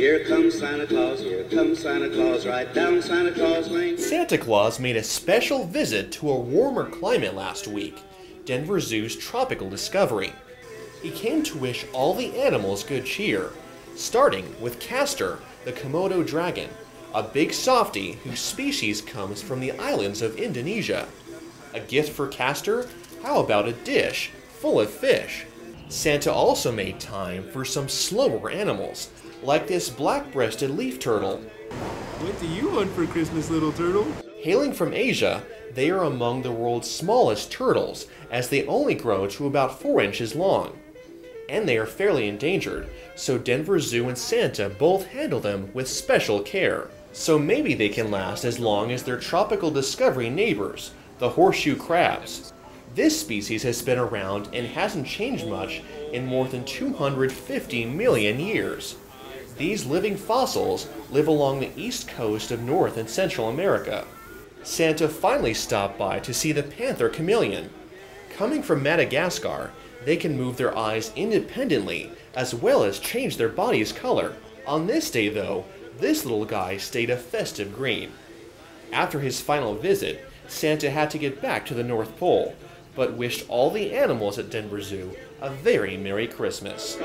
Here comes Santa Claus, here comes Santa Claus, right down Santa Claus Lane. Santa Claus made a special visit to a warmer climate last week, Denver Zoo's tropical discovery. He came to wish all the animals good cheer, starting with Castor, the Komodo dragon, a big softy whose species comes from the islands of Indonesia. A gift for Castor? How about a dish full of fish? Santa also made time for some slower animals, like this black-breasted leaf turtle. What do you want for Christmas, little turtle? Hailing from Asia, they are among the world's smallest turtles, as they only grow to about 4 inches long. And they are fairly endangered, so Denver Zoo and Santa both handle them with special care. So maybe they can last as long as their tropical discovery neighbors, the horseshoe crabs. This species has been around and hasn't changed much in more than 250 million years. These living fossils live along the east coast of North and Central America. Santa finally stopped by to see the panther chameleon. Coming from Madagascar, they can move their eyes independently as well as change their body's color. On this day, though, this little guy stayed a festive green. After his final visit, Santa had to get back to the North Pole, but wished all the animals at Denver Zoo a very Merry Christmas.